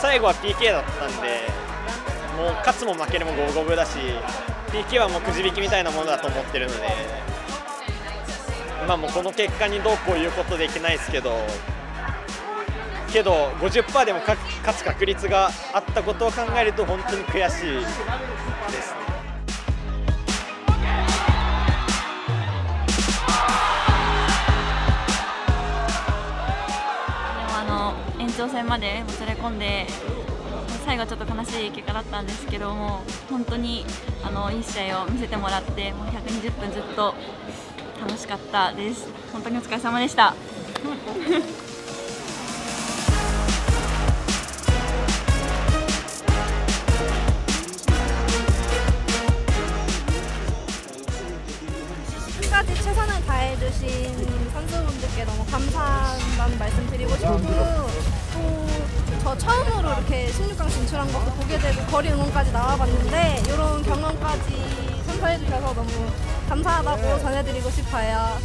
最後は PK だったんでもう勝つも負けるも五分五分だし PK はもうくじ引きみたいなものだと思ってるので、まあ、もうこの結果にどうこう言うことできないですけどけど50%でも勝つ確率があったことを考えると本当に悔しいですね。延長戦までもつれ込んで最後ちょっと悲しい結果だったんですけども本当にあのいい試合を見せてもらってもう120分ずっと楽しかったです。本当にお疲れ様でした。저 진출한 것도 보게 되고 거리 응원까지 나와봤는데 이런 경험까지 선사해 주셔서 너무 감사하다고 전해드리고 싶어요.